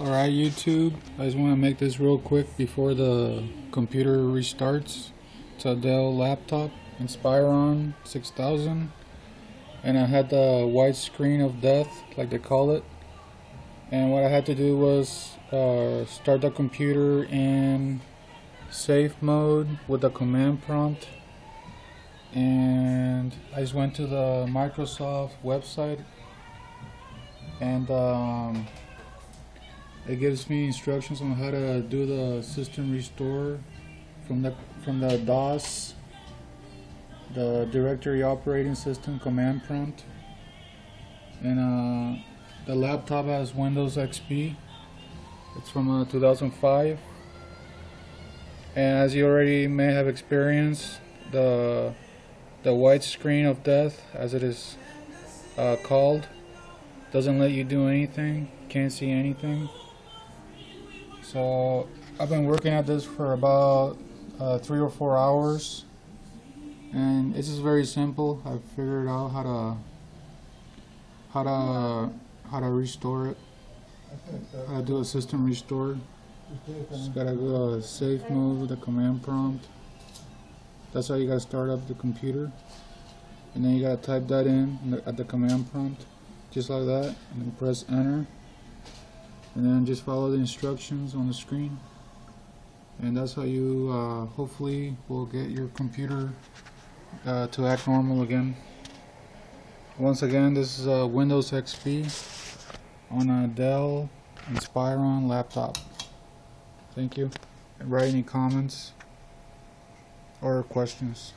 Alright YouTube, I just want to make this real quick before the computer restarts. It's a Dell laptop, Inspiron 6000 and I had the white screen of death like they call it. And what I had to do was uh, start the computer in safe mode with the command prompt. And I just went to the Microsoft website. And um, it gives me instructions on how to do the system restore from the from the DOS the directory operating system command prompt and uh, the laptop has Windows XP it's from uh, 2005 and as you already may have experienced the the white screen of death as it is uh, called doesn't let you do anything can't see anything so I've been working at this for about uh, three or four hours. And it's just very simple. I figured out how to how to how to restore it. How to do a system restore. Just gotta go to safe mode with the command prompt. That's how you gotta start up the computer. And then you gotta type that in at the command prompt just like that and then press enter and then just follow the instructions on the screen. And that's how you uh, hopefully will get your computer uh, to act normal again. Once again this is a Windows XP on a Dell Inspiron laptop. Thank you. Write any comments or questions